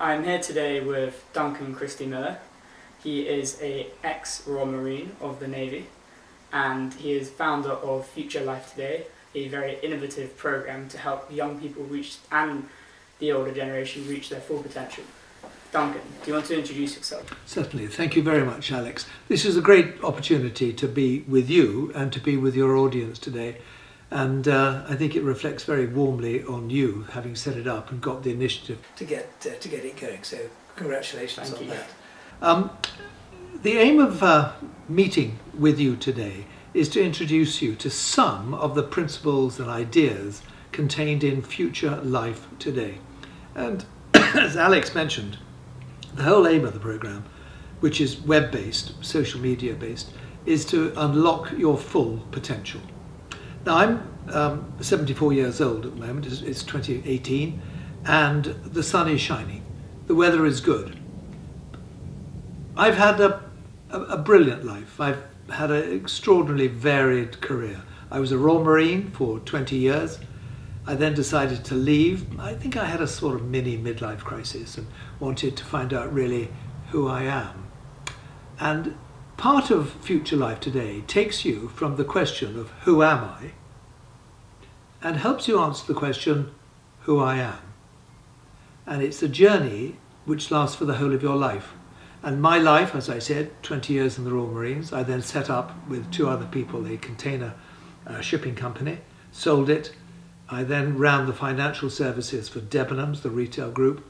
I'm here today with Duncan Christie Miller. He is a ex-Royal Marine of the Navy and he is founder of Future Life Today, a very innovative program to help young people reach and the older generation reach their full potential. Duncan, do you want to introduce yourself? Certainly. Thank you very much, Alex. This is a great opportunity to be with you and to be with your audience today. And uh, I think it reflects very warmly on you having set it up and got the initiative to get uh, to get it going. So congratulations Thank on you. that. Um, the aim of uh, meeting with you today is to introduce you to some of the principles and ideas contained in Future Life Today. And as Alex mentioned, the whole aim of the program, which is web-based, social media-based, is to unlock your full potential. Now I'm um, 74 years old at the moment, it's, it's 2018, and the sun is shining. The weather is good. I've had a, a, a brilliant life. I've had an extraordinarily varied career. I was a Royal Marine for 20 years. I then decided to leave. I think I had a sort of mini midlife crisis and wanted to find out really who I am. And part of Future Life Today takes you from the question of who am I and helps you answer the question who I am. And it's a journey which lasts for the whole of your life. And my life, as I said, 20 years in the Royal Marines, I then set up with two other people a container uh, shipping company, sold it. I then ran the financial services for Debenhams, the retail group,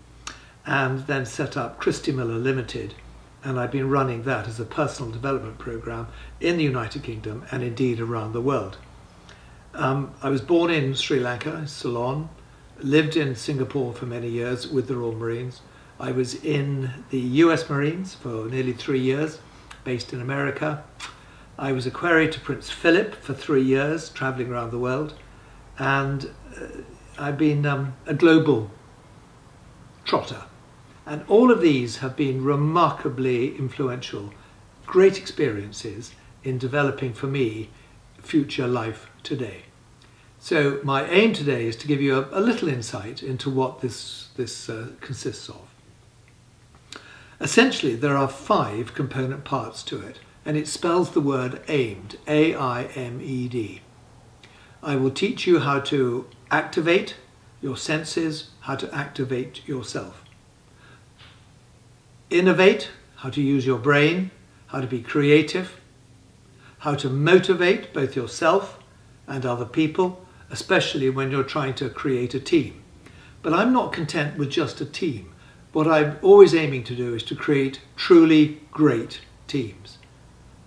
and then set up Christie Miller Limited. And I've been running that as a personal development program in the United Kingdom and indeed around the world. Um, I was born in Sri Lanka, Ceylon, lived in Singapore for many years with the Royal Marines. I was in the US Marines for nearly three years, based in America. I was a equerry to Prince Philip for three years, traveling around the world. And uh, I've been um, a global trotter. And all of these have been remarkably influential, great experiences in developing for me future life today. So my aim today is to give you a, a little insight into what this, this uh, consists of. Essentially, there are five component parts to it, and it spells the word aimed, A-I-M-E-D. I will teach you how to activate your senses, how to activate yourself. Innovate, how to use your brain, how to be creative, how to motivate both yourself and other people, especially when you're trying to create a team. But I'm not content with just a team. What I'm always aiming to do is to create truly great teams.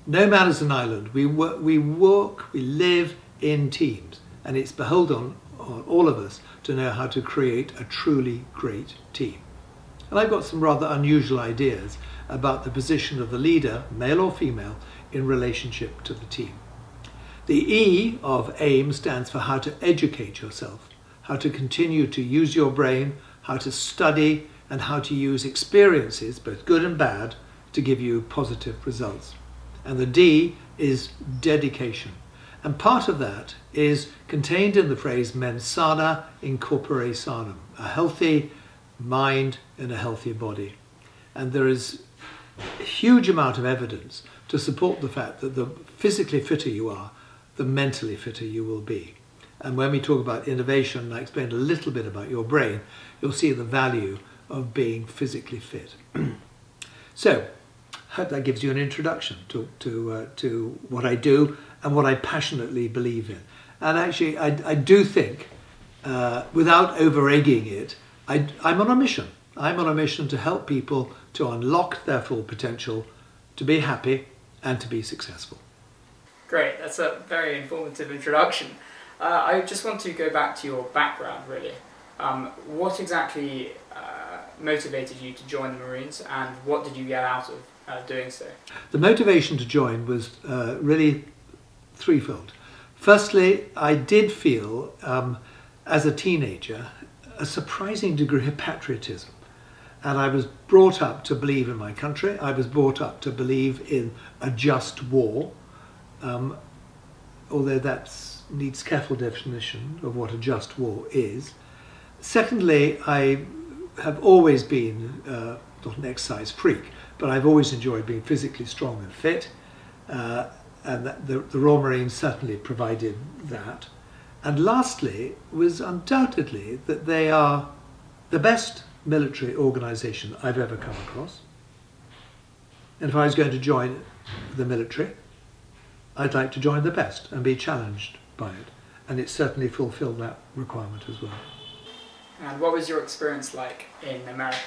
No man is an island. We work, we work, we live in teams, and it's beholden on all of us to know how to create a truly great team. And I've got some rather unusual ideas about the position of the leader, male or female, in relationship to the team. The E of AIM stands for how to educate yourself, how to continue to use your brain, how to study, and how to use experiences, both good and bad, to give you positive results. And the D is dedication. And part of that is contained in the phrase mens sana in corpore sanum, a healthy mind in a healthy body. And there is a huge amount of evidence to support the fact that the physically fitter you are, the mentally fitter you will be. And when we talk about innovation, I explained a little bit about your brain, you'll see the value of being physically fit. so, I hope that gives you an introduction to, to, uh, to what I do and what I passionately believe in. And actually, I, I do think, uh, without over egging it, I, I'm on a mission. I'm on a mission to help people to unlock their full potential, to be happy, and to be successful. Great, that's a very informative introduction. Uh, I just want to go back to your background really. Um, what exactly uh, motivated you to join the Marines and what did you get out of uh, doing so? The motivation to join was uh, really threefold. Firstly, I did feel um, as a teenager a surprising degree of patriotism. And I was brought up to believe in my country. I was brought up to believe in a just war, um, although that needs careful definition of what a just war is. Secondly, I have always been uh, not an exercise freak, but I've always enjoyed being physically strong and fit. Uh, and the, the Royal Marines certainly provided that. And lastly, was undoubtedly that they are the best military organisation I've ever come across. And if I was going to join the military, I'd like to join the best and be challenged by it. And it certainly fulfilled that requirement as well. And what was your experience like in America?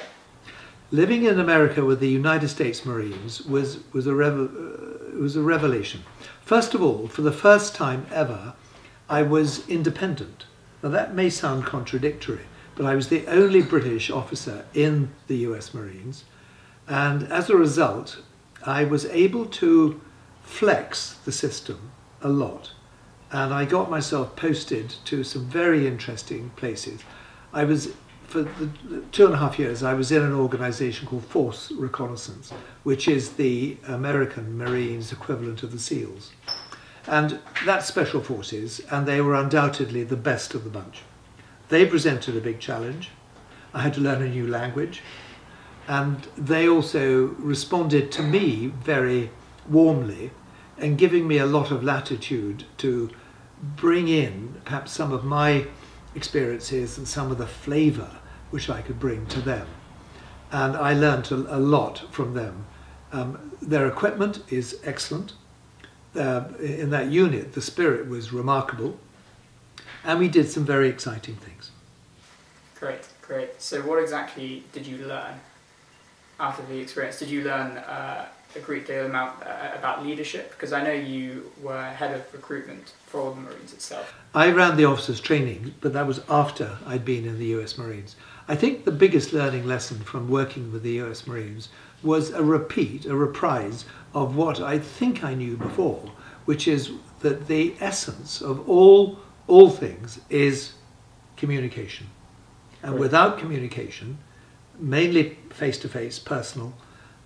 Living in America with the United States Marines was, was, a, uh, was a revelation. First of all, for the first time ever, I was independent. Now that may sound contradictory, but I was the only British officer in the US Marines. And as a result, I was able to flex the system a lot. And I got myself posted to some very interesting places. I was, for the two and a half years, I was in an organization called Force Reconnaissance, which is the American Marines equivalent of the SEALs. And that's Special Forces, and they were undoubtedly the best of the bunch. They presented a big challenge. I had to learn a new language. And they also responded to me very warmly and giving me a lot of latitude to bring in perhaps some of my experiences and some of the flavour which I could bring to them. And I learnt a, a lot from them. Um, their equipment is excellent. Uh, in that unit, the spirit was remarkable. And we did some very exciting things. Great, great. So, what exactly did you learn after the experience? Did you learn uh, a great deal about, uh, about leadership? Because I know you were head of recruitment for the Marines itself. I ran the officers' training, but that was after I'd been in the US Marines. I think the biggest learning lesson from working with the US Marines was a repeat, a reprise of what I think I knew before, which is that the essence of all, all things is communication. And right. without communication, mainly face to face, personal,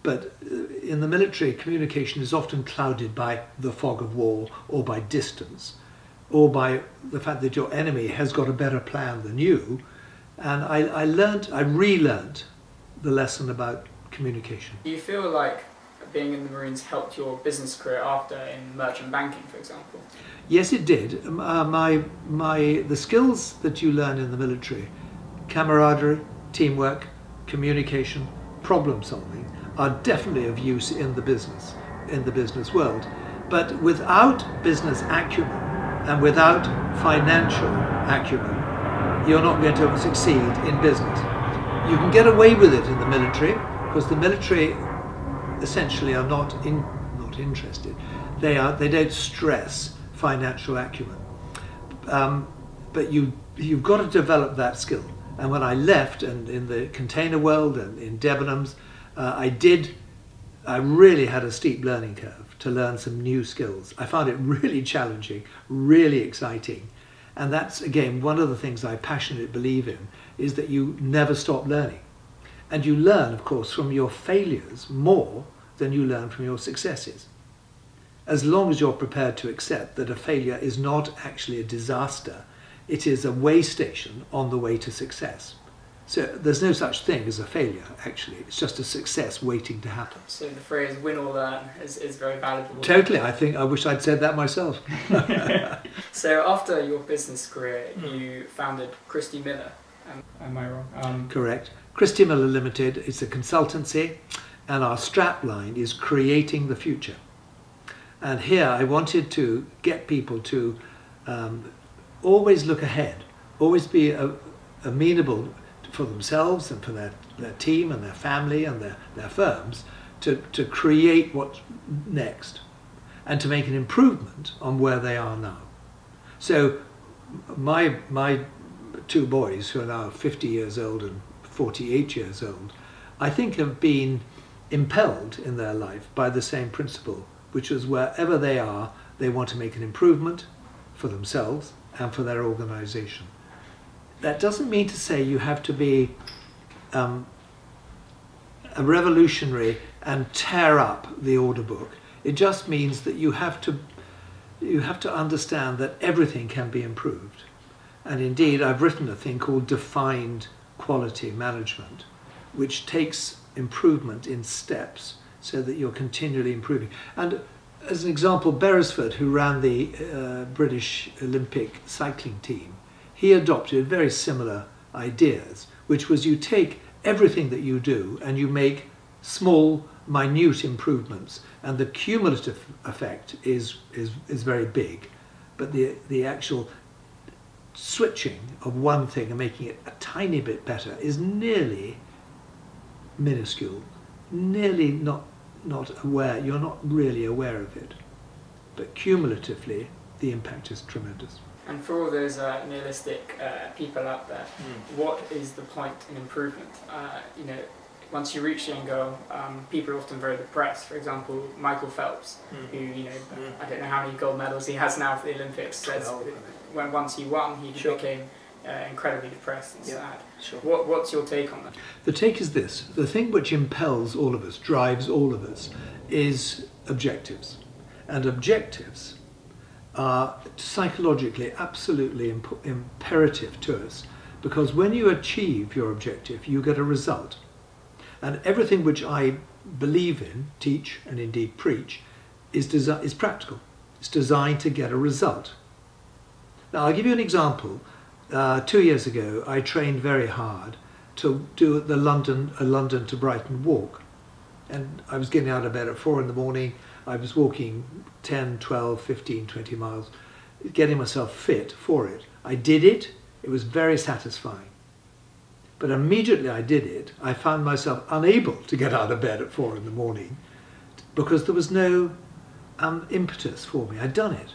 but uh, in the military, communication is often clouded by the fog of war or by distance or by the fact that your enemy has got a better plan than you. And I, I learned, I relearned the lesson about communication. Do you feel like being in the Marines helped your business career after in merchant banking, for example? Yes, it did. Uh, my, my, the skills that you learn in the military, camaraderie, teamwork, communication, problem solving, are definitely of use in the business, in the business world. But without business acumen and without financial acumen, you're not going to succeed in business. You can get away with it in the military because the military essentially are not in, not interested. They are they don't stress financial acumen. Um, but you you've got to develop that skill. And when I left, and in the container world and in Debenhams, uh, I did, I really had a steep learning curve to learn some new skills. I found it really challenging, really exciting. And that's, again, one of the things I passionately believe in, is that you never stop learning. And you learn, of course, from your failures more than you learn from your successes. As long as you're prepared to accept that a failure is not actually a disaster, it is a way station on the way to success. So there's no such thing as a failure, actually. It's just a success waiting to happen. So the phrase win or learn is, is very valuable. Totally. I think I wish I'd said that myself. so after your business career, you founded Christie Miller. Am, am I wrong? Um, Correct. Christie Miller Limited is a consultancy, and our strap line is creating the future. And here I wanted to get people to um, always look ahead, always be a, amenable for themselves and for their, their team and their family and their, their firms to, to create what's next and to make an improvement on where they are now. So my, my two boys, who are now 50 years old and 48 years old, I think have been impelled in their life by the same principle, which is wherever they are, they want to make an improvement for themselves and for their organization that doesn't mean to say you have to be um, a revolutionary and tear up the order book. It just means that you have to you have to understand that everything can be improved. And indeed, I've written a thing called defined quality management, which takes improvement in steps so that you're continually improving. And as an example, Brailsford, who ran the uh, British Olympic cycling team, he adopted very similar ideas, which was you take everything that you do and you make small, minute improvements, and the cumulative effect is, is, is very big. But the, the actual switching of one thing and making it a tiny bit better is nearly minuscule, nearly not, not aware, you're not really aware of it. But cumulatively, the impact is tremendous. And for all those uh, nihilistic uh, people out there, mm. what is the point in improvement? Uh, you know, once you reach the end goal, um, people are often very depressed. For example, Michael Phelps, mm. who you know, mm. I don't know how many gold medals he has now for the Olympics. Says when once he won, he sure. became uh, incredibly depressed and sad. Sure. What, what's your take on that? The take is this: the thing which impels all of us, drives all of us, is objectives, and objectives are psychologically absolutely imp- imperative to us because when you achieve your objective, you get a result. And everything which I believe in, teach, and indeed preach is, desi- is practical. It's designed to get a result. Now, I'll give you an example. Uh, two years ago, I trained very hard to do the London, a London to Brighton walk. And I was getting out of bed at four in the morning. I was walking 10, 12, 15, 20 miles, getting myself fit for it. I did it. It was very satisfying. But immediately I did it, I found myself unable to get out of bed at four in the morning because there was no um, impetus for me. I'd done it.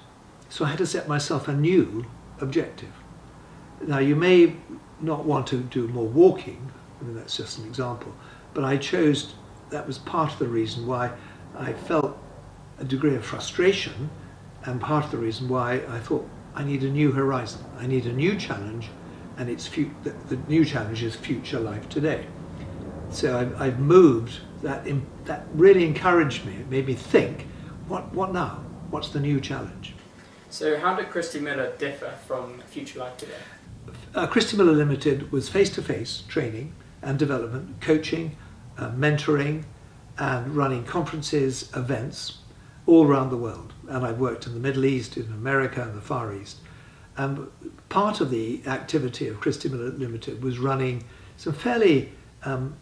So I had to set myself a new objective. Now, you may not want to do more walking, I mean, that's just an example, but I chose, that was part of the reason why I felt a degree of frustration and part of the reason why I thought I need a new horizon. I need a new challenge and it's the, the, new challenge is future life today. So I've, I've moved, that, that really encouraged me, it made me think, what, what now? What's the new challenge? So how did Christie Miller differ from Future Life today? Uh, Christie Miller Limited was face-to-face training and development, coaching, uh, mentoring, and running conferences, events all around the world. And I've worked in the Middle East, in America, and the Far East. And part of the activity of Christie Miller Limited was running some fairly, um,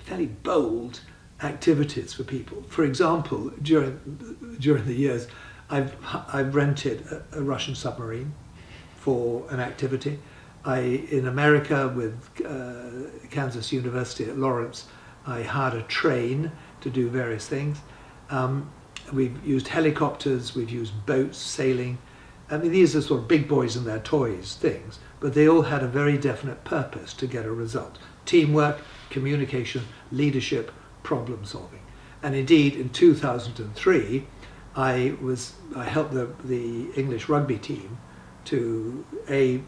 fairly bold activities for people. For example, during, during the years, I've, I've rented a, a Russian submarine for an activity. I, in America with uh, Kansas University at Lawrence, I hired a train to do various things. Um, we've used helicopters, we've used boats, sailing. I mean, these are sort of big boys and their toys things, but they all had a very definite purpose to get a result. Teamwork, communication, leadership, problem solving. And indeed, in 2003, I was I helped the, the English rugby team to a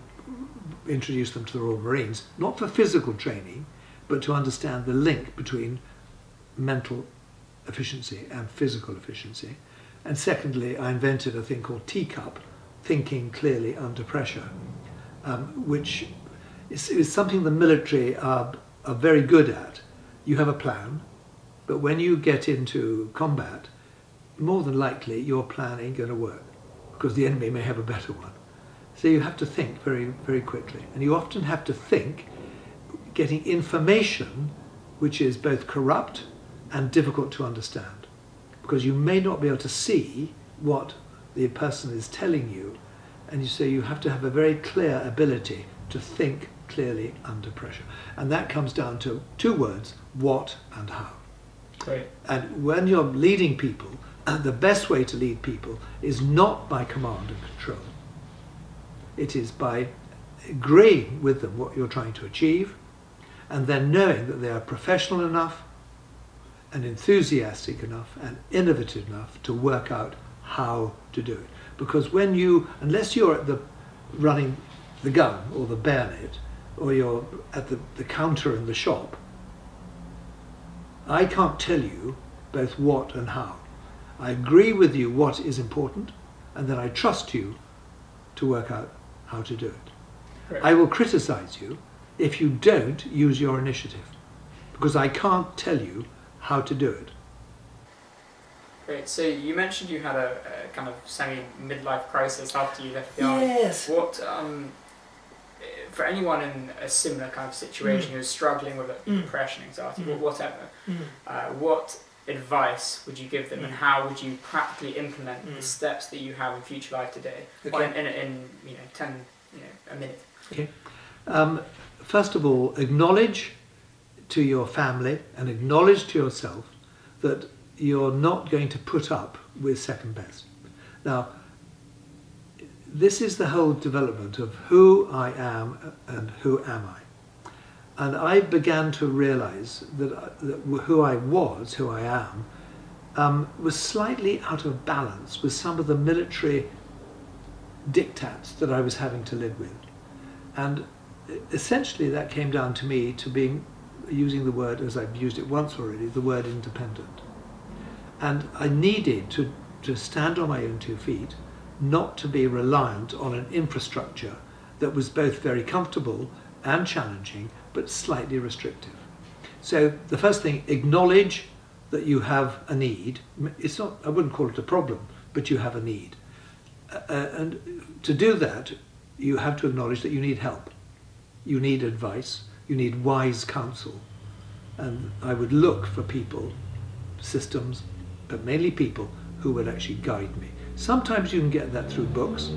introduce them to the Royal Marines, not for physical training, but to understand the link between mental efficiency and physical efficiency. And secondly, I invented a thing called teacup, thinking clearly under pressure, um, which is, is, something the military are, are very good at. You have a plan, but when you get into combat, more than likely your plan ain't going to work because the enemy may have a better one. So you have to think very, very quickly. And you often have to think getting information which is both corrupt and difficult to understand because you may not be able to see what the person is telling you and you say you have to have a very clear ability to think clearly under pressure and that comes down to two words what and how Great. and when you're leading people the best way to lead people is not by command and control it is by agreeing with them what you're trying to achieve and then knowing that they are professional enough and enthusiastic enough and innovative enough to work out how to do it. Because when you, unless you're at the running the gun or the bayonet, or you're at the, the counter in the shop, I can't tell you both what and how. I agree with you what is important, and then I trust you to work out how to do it. Right. I will criticize you, if you don't use your initiative, because I can't tell you how to do it. Great. So you mentioned you had a, a kind of semi midlife crisis after you left the army. Yes. What um, for anyone in a similar kind of situation who's struggling with Mm. depression, anxiety, Mm. or whatever, uh, what advice would you give them, and Mm. how would you practically implement the steps that you have in Future Life today? Okay. In, in, in you know ten, you know, a minute. Um, first of all, acknowledge to your family and acknowledge to yourself that you're not going to put up with second best. Now, this is the whole development of who I am and who am I. And I began to realize that, that who I was, who I am, um, was slightly out of balance with some of the military diktats that I was having to live with. And essentially that came down to me to being using the word as I've used it once already the word independent and I needed to, to stand on my own two feet not to be reliant on an infrastructure that was both very comfortable and challenging but slightly restrictive so the first thing acknowledge that you have a need it's not I wouldn't call it a problem but you have a need uh, and to do that you have to acknowledge that you need help you need advice, you need wise counsel. And I would look for people, systems, but mainly people who would actually guide me. Sometimes you can get that through books,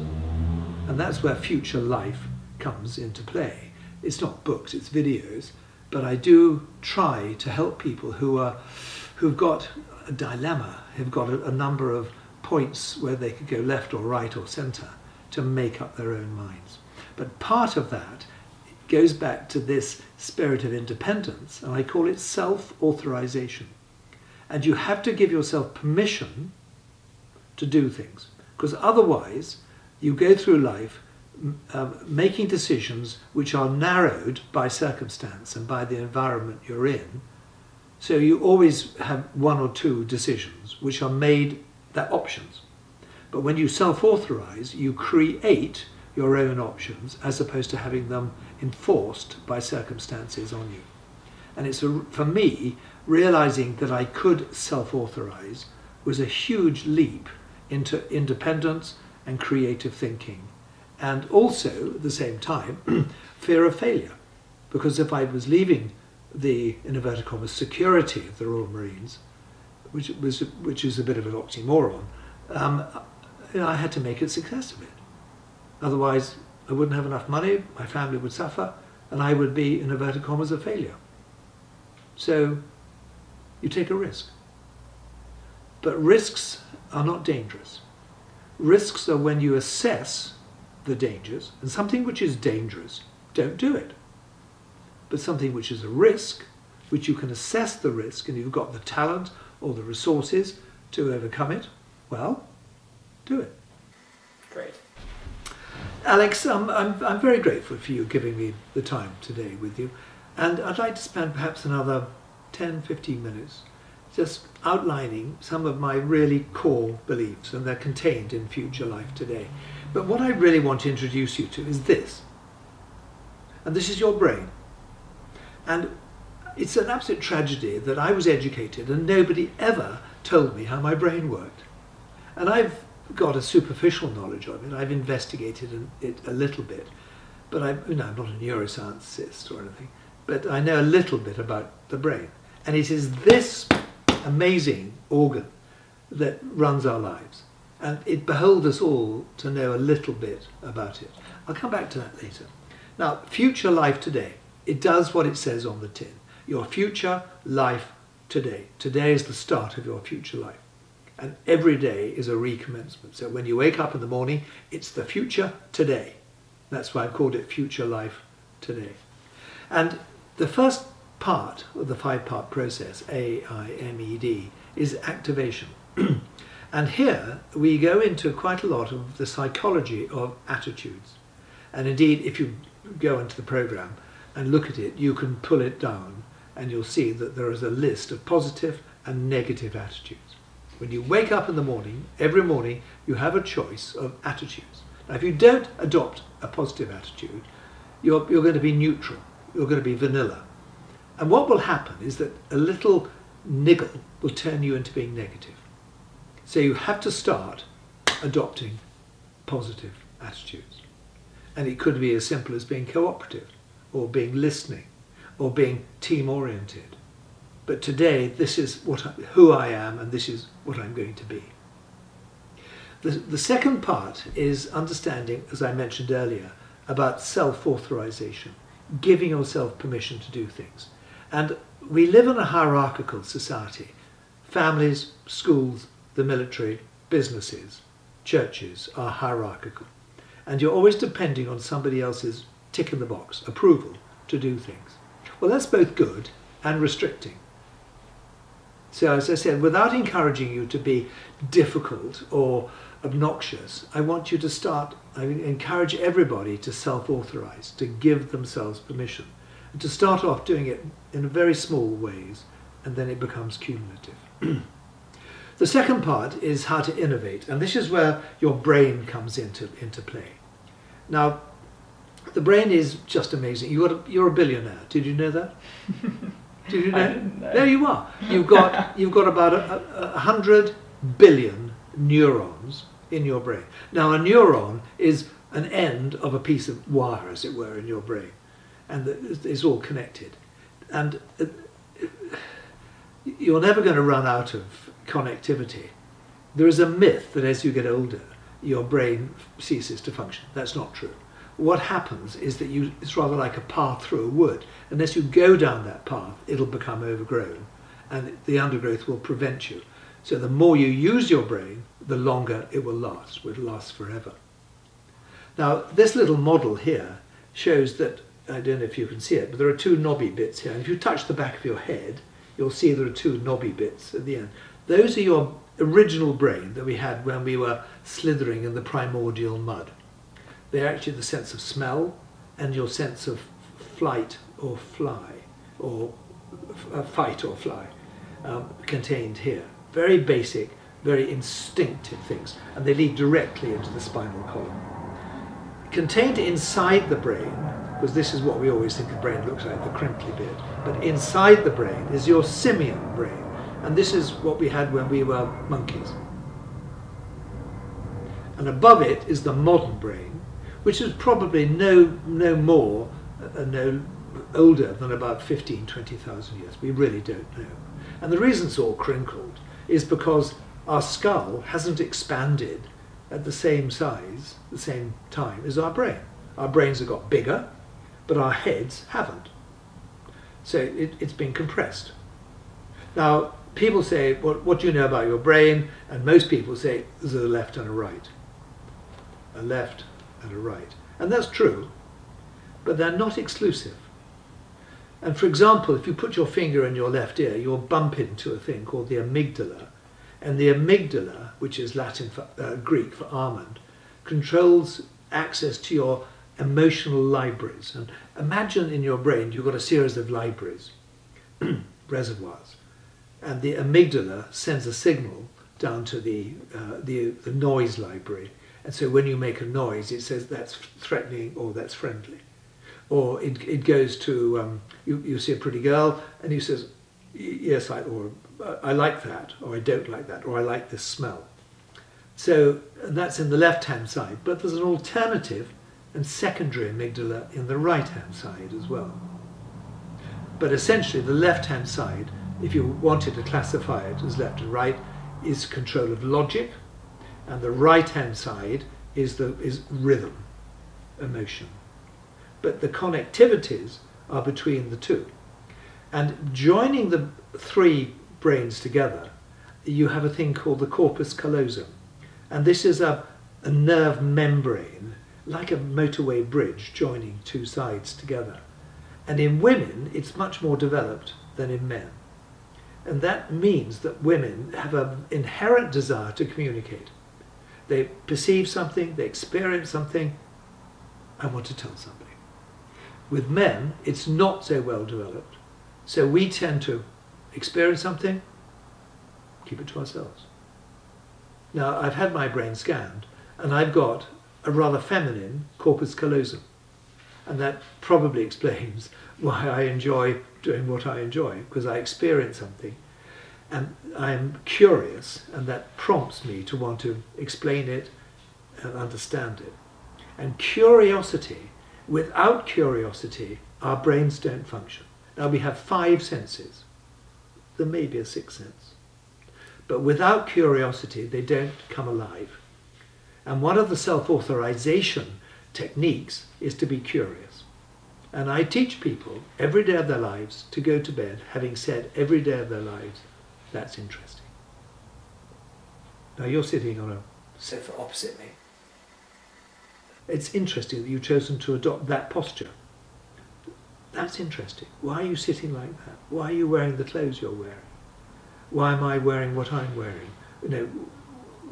and that's where future life comes into play. It's not books, it's videos, but I do try to help people who are who've got a dilemma, have got a, a number of points where they could go left or right or center to make up their own minds. But part of that goes back to this spirit of independence, and I call it self authorization. And you have to give yourself permission to do things, because otherwise, you go through life um, making decisions which are narrowed by circumstance and by the environment you're in. So you always have one or two decisions which are made, that options. But when you self authorize, you create your own options as opposed to having them enforced by circumstances on you. And it's a, for me, realizing that I could self authorize was a huge leap into independence and creative thinking. And also, at the same time, fear of failure. Because if I was leaving the, in inverted commas, security of the Royal Marines, which, was, which is a bit of an oxymoron, um, I had to make a success of it. Otherwise, I wouldn't have enough money, my family would suffer, and I would be, in inverted commas, a failure. So, you take a risk. But risks are not dangerous. Risks are when you assess the dangers, and something which is dangerous, don't do it. But something which is a risk, which you can assess the risk, and you've got the talent or the resources to overcome it, well, do it. Great. Alex, um, I'm, I'm very grateful for you giving me the time today with you. And I'd like to spend perhaps another 10, 15 minutes just outlining some of my really core beliefs, and they're contained in Future Life Today. But what I really want to introduce you to is this. And this is your brain. And it's an absolute tragedy that I was educated and nobody ever told me how my brain worked. And I've got a superficial knowledge of it. I've investigated it a little bit, but I, you know, I'm not a neuroscientist or anything. But I know a little bit about the brain, and it is this amazing organ that runs our lives, and it beholds us all to know a little bit about it. I'll come back to that later. Now, future life today. It does what it says on the tin. Your future life today. Today is the start of your future life. And every day is a recommencement. So when you wake up in the morning, it's the future today. That's why I've called it Future Life Today. And the first part of the five part process, A I M E D, is activation. And here we go into quite a lot of the psychology of attitudes. And indeed, if you go into the program and look at it, you can pull it down and you'll see that there is a list of positive and negative attitudes. When you wake up in the morning, every morning, you have a choice of attitudes. Now, if you don't adopt a positive attitude, you're, you're going to be neutral. you're going to be vanilla. And what will happen is that a little niggle will turn you into being negative. So you have to start adopting positive attitudes. And it could be as simple as being cooperative, or being listening, or being team oriented. But today, this is what I, who I am, and this is what I'm going to be. The, the second part is understanding, as I mentioned earlier, about self authorization, giving yourself permission to do things. And we live in a hierarchical society families, schools, the military, businesses, churches are hierarchical. And you're always depending on somebody else's tick in the box, approval to do things. Well, that's both good and restricting. So, as I said, without encouraging you to be difficult or obnoxious, I want you to start, I encourage everybody to self authorize, to give themselves permission, and to start off doing it in very small ways, and then it becomes cumulative. the second part is how to innovate, and this is where your brain comes into, into play. Now, the brain is just amazing. You got a, you're a billionaire. Did you know that? Did you know? know? There you are. You've got you've got about a, a, hundred billion neurons in your brain. Now, a neuron is an end of a piece of wire, as it were, in your brain, and it's all connected. And uh, you're never going to run out of connectivity. There is a myth that as you get older, your brain ceases to function. That's not true. What happens is that you, it's rather like a path through a wood. Unless you go down that path, it'll become overgrown, and the undergrowth will prevent you. So the more you use your brain, the longer it will last. It will last forever. Now, this little model here shows that, I don't know if you can see it, but there are two knobby bits here. And if you touch the back of your head, you'll see there are two knobby bits at the end. Those are your original brain that we had when we were slithering in the primordial mud. They're actually the sense of smell and your sense of flight or fly, or uh, fight or fly, um, contained here. Very basic, very instinctive things, and they lead directly into the spinal column. Contained inside the brain, because this is what we always think the brain looks like, the crinkly bit, but inside the brain is your simian brain, and this is what we had when we were monkeys. And above it is the modern brain, which is probably no, no more, uh, no older than about 15, 20,000 years. We really don't know. And the reason it's all crinkled is because our skull hasn't expanded at the same size, the same time as our brain. Our brains have got bigger, but our heads haven't. So it, has been compressed. Now, people say, what, what do you know about your brain? And most people say, there's a left and a right. A left and a right. And that's true, but they're not exclusive. And for example, if you put your finger in your left ear, you'll bump into a thing called the amygdala. And the amygdala, which is Latin for uh, Greek for almond, controls access to your emotional libraries. And imagine in your brain you've got a series of libraries, reservoirs, and the amygdala sends a signal down to the, uh, the, the noise library. And so when you make a noise, it says that's threatening or that's friendly. Or it, it goes to, um, you, you see a pretty girl and he says, yes, I, or I like that, or I don't like that, or I like this smell. So that's in the left-hand side, but there's an alternative and secondary amygdala in the right-hand side as well. But essentially the left-hand side, if you wanted to classify it as left and right, is control of logic, and the right-hand side is, the, is rhythm, emotion. But the connectivities are between the two. And joining the three brains together, you have a thing called the corpus callosum. And this is a, a nerve membrane, like a motorway bridge joining two sides together. And in women, it's much more developed than in men. And that means that women have an inherent desire to communicate. They perceive something, they experience something, and want to tell somebody. With men, it's not so well developed. So we tend to experience something, keep it to ourselves. Now, I've had my brain scanned, and I've got a rather feminine corpus callosum. And that probably explains why I enjoy doing what I enjoy, because I experience something and I'm curious, and that prompts me to want to explain it and understand it. And curiosity, without curiosity, our brains don't function. Now we have five senses. There may be a sixth sense. But without curiosity, they don't come alive. And one of the self-authorization techniques is to be curious. And I teach people every day of their lives to go to bed having said every day of their lives, that's interesting. Now you're sitting on a sofa opposite me. It's interesting that you've chosen to adopt that posture. That's interesting. Why are you sitting like that? Why are you wearing the clothes you're wearing? Why am I wearing what I'm wearing? You know,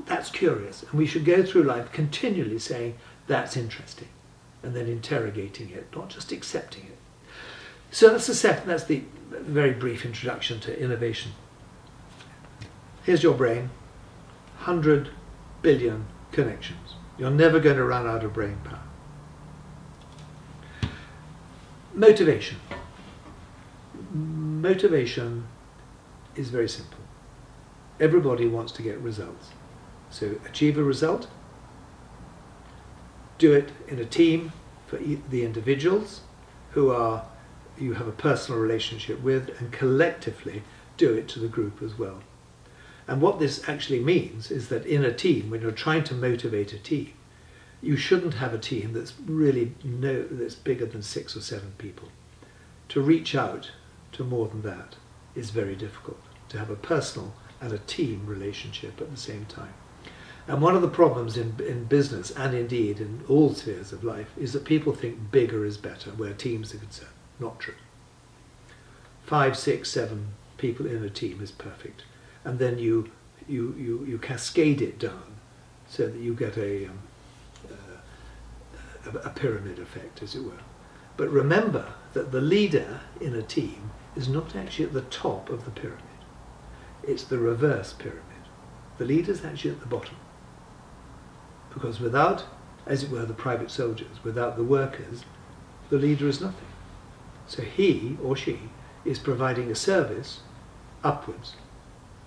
that's curious. And we should go through life continually saying, that's interesting, and then interrogating it, not just accepting it. So that's the second, that's the very brief introduction to innovation. Here's your brain, 100 billion connections. You're never going to run out of brain power. Motivation. Motivation is very simple. Everybody wants to get results. So achieve a result, do it in a team for the individuals who are you have a personal relationship with and collectively do it to the group as well. And what this actually means is that in a team, when you're trying to motivate a team, you shouldn't have a team that's really no, that's bigger than six or seven people. To reach out to more than that is very difficult. To have a personal and a team relationship at the same time. And one of the problems in, in business and indeed in all spheres of life is that people think bigger is better where teams are concerned. Not true. Five, six, seven people in a team is perfect. And then you, you, you, you cascade it down so that you get a, um, uh, a, pyramid effect, as it were. But remember that the leader in a team is not actually at the top of the pyramid. It's the reverse pyramid. The leader is actually at the bottom. Because without, as it were, the private soldiers, without the workers, the leader is nothing. So he or she is providing a service upwards.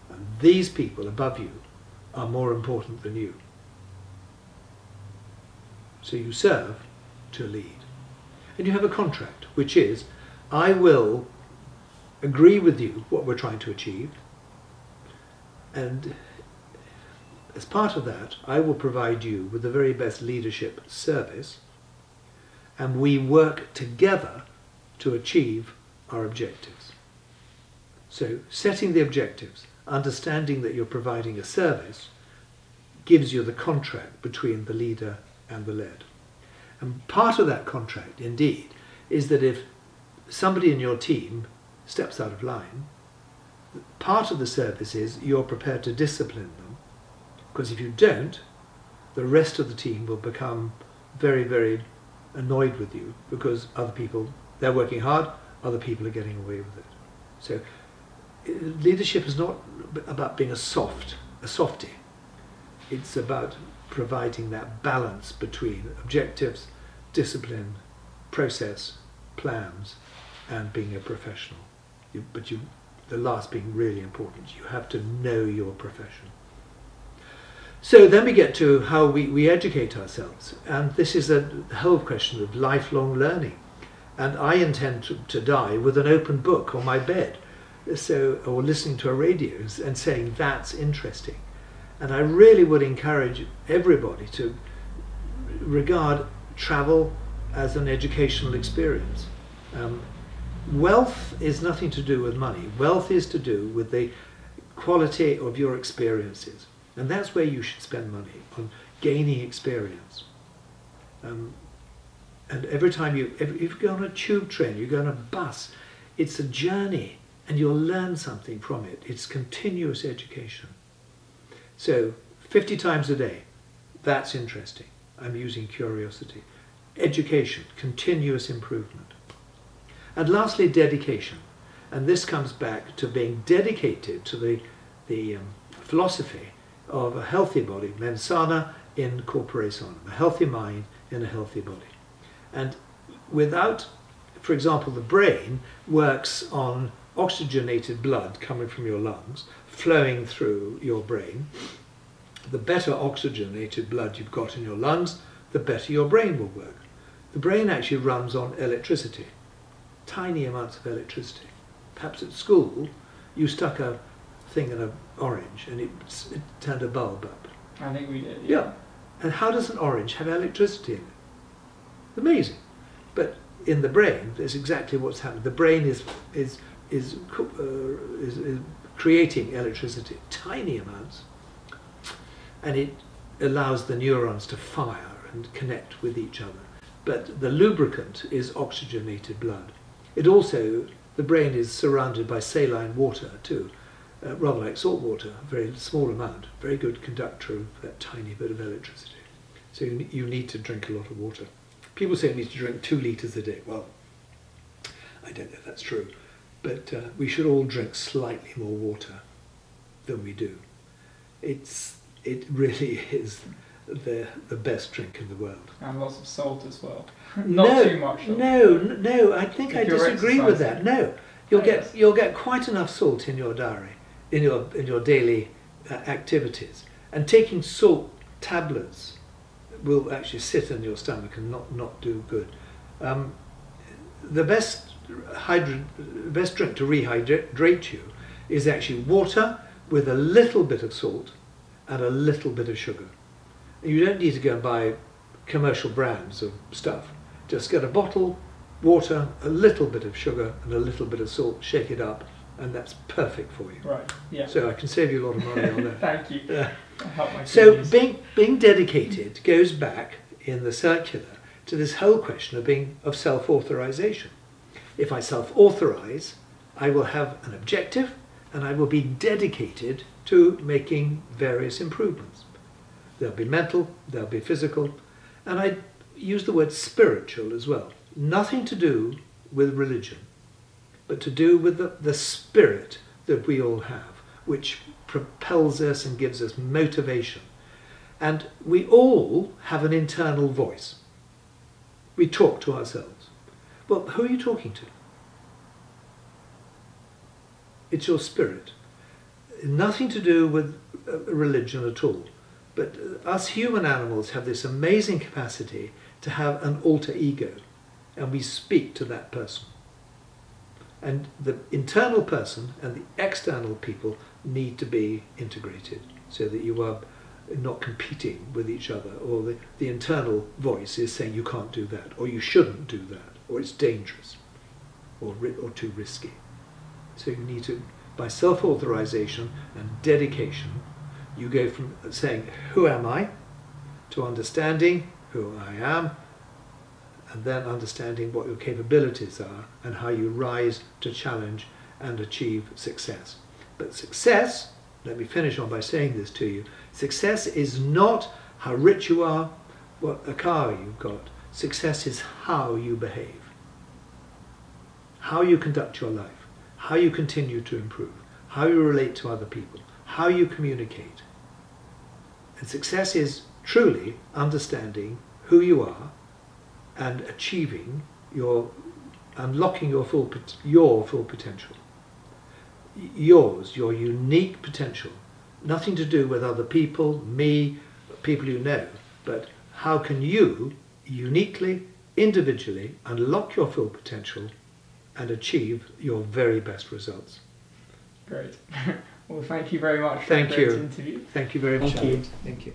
And these people above you are more important than you. So you serve to lead. And you have a contract, which is, I will agree with you what we're trying to achieve, and as part of that, I will provide you with the very best leadership service, and we work together to achieve our objectives. So setting the objectives, understanding that you're providing a service, gives you the contract between the leader and the led. And part of that contract, indeed, is that if somebody in your team steps out of line, part of the service is you're prepared to discipline because if you don't, the rest of the team will become very, very annoyed with you because other people, they're working hard, other people are getting away with it. So uh, leadership is not about being a soft, a softy. It's about providing that balance between objectives, discipline, process, plans, and being a professional. You, but you, the last being really important. You have to know your profession. So then we get to how we, we educate ourselves. And this is a whole question of lifelong learning. And I intend to, to die with an open book on my bed, so, or listening to a radio and saying, that's interesting. And I really would encourage everybody to regard travel as an educational experience. Um, wealth is nothing to do with money. Wealth is to do with the quality of your experiences. And that's where you should spend money, on gaining experience. Um, and every time you, if you go on a tube train, you go on a bus, it's a journey and you'll learn something from it. It's continuous education. So 50 times a day, that's interesting. I'm using curiosity. Education, continuous improvement. And lastly, dedication. And this comes back to being dedicated to the, the um, philosophy of a healthy body, mens sana in corpore sanum, a healthy mind in a healthy body. And without, for example, the brain works on oxygenated blood coming from your lungs, flowing through your brain. The better oxygenated blood you've got in your lungs, the better your brain will work. The brain actually runs on electricity, tiny amounts of electricity. Perhaps at school, you stuck a thing in an orange and it, it turned a bulb up. I think we did. Yeah. And how does an orange have electricity in it? Amazing. But in the brain, there's exactly what's happening. The brain is is is, uh, is, is creating electricity, tiny amounts, and it allows the neurons to fire and connect with each other. But the lubricant is oxygenated blood. It also, the brain is surrounded by saline water too, uh, rather like salt water, a very small amount, very good conductor of that tiny bit of electricity. So you, you need to drink a lot of water. People say you need to drink two litres a day. Well, I don't know if that's true, but uh, we should all drink slightly more water than we do. It's, it really is the, the best drink in the world. And lots of salt as well. Not no, too much. No, no, I think If I disagree with that. No, you'll Oh, get yes. you'll get quite enough salt in your diary, in your in your daily uh, activities, and taking salt tablets will actually sit in your stomach and not not do good. Um, the best hydro, best drink to rehydrate you is actually water with a little bit of salt and a little bit of sugar. You don't need to go and buy commercial brands of stuff. Just get a bottle, water, a little bit of sugar, and a little bit of salt, shake it up, and that's perfect for you. Right. Yeah. So I can save you a lot of money on that. Thank you. Yeah. I'll help my So being, being dedicated goes back in the circular to this whole question of being of self-authorization. If I self-authorize, I will have an objective and I will be dedicated to making various improvements. There'll be mental, there'll be physical, and I use the word spiritual as well. Nothing to do with religion, but to do with the, the spirit that we all have, which propels us and gives us motivation. And we all have an internal voice. We talk to ourselves. Well, who are you talking to? It's your spirit. Nothing to do with uh, religion at all. But uh, us human animals have this amazing capacity to have an alter ego, and we speak to that person. And the internal person and the external people need to be integrated so that you are not competing with each other, or the, the internal voice is saying you can't do that, or you shouldn't do that, or it's dangerous, or, or too risky. So you need to, by self authorization and dedication, you go from saying, Who am I? to understanding who I am, and then understanding what your capabilities are and how you rise to challenge and achieve success. But success, let me finish on by saying this to you success is not how rich you are, what a car you've got. Success is how you behave, how you conduct your life, how you continue to improve, how you relate to other people, how you communicate. And success is truly understanding who you are and achieving your, unlocking your full, your full potential. Yours, your unique potential. Nothing to do with other people, me, people you know, but how can you uniquely, individually unlock your full potential and achieve your very best results. Great. well, thank you very much Thank a you. interview. Thank you very much. Thank you. Thank you.